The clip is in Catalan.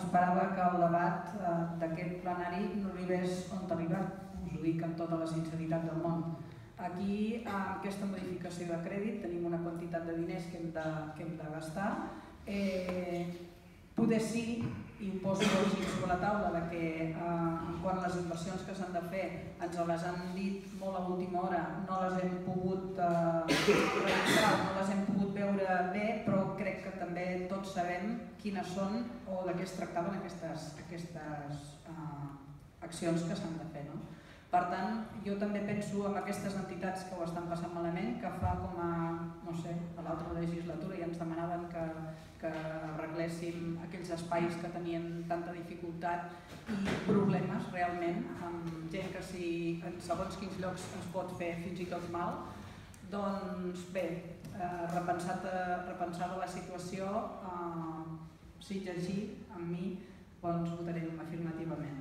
m'esperava que el debat eh, d'aquest plenari no arribés on ha arribat, us ho dic amb tota la sinceritat del món. Aquí, amb aquesta modificació de crèdit, tenim una quantitat de diners que hem de, que hem de gastar. Eh, poder sí, i ho poso així sobre la taula, de que eh, quan les inversions que s'han de fer ens les han dit molt a última hora, no les hem pogut eh, sabem quines són o de què es tractaven aquestes, aquestes eh, accions que s'han de fer. No? Per tant, jo també penso en aquestes entitats que ho estan passant malament, que fa com a, no sé, a l'altra legislatura ja ens demanaven que, que arregléssim aquells espais que tenien tanta dificultat i problemes realment, amb gent que si en segons quins llocs es pot fer fins i tot mal, doncs bé, eh, repensat, eh, repensada la situació, eh, sí, llegir amb mi, doncs votarem afirmativament.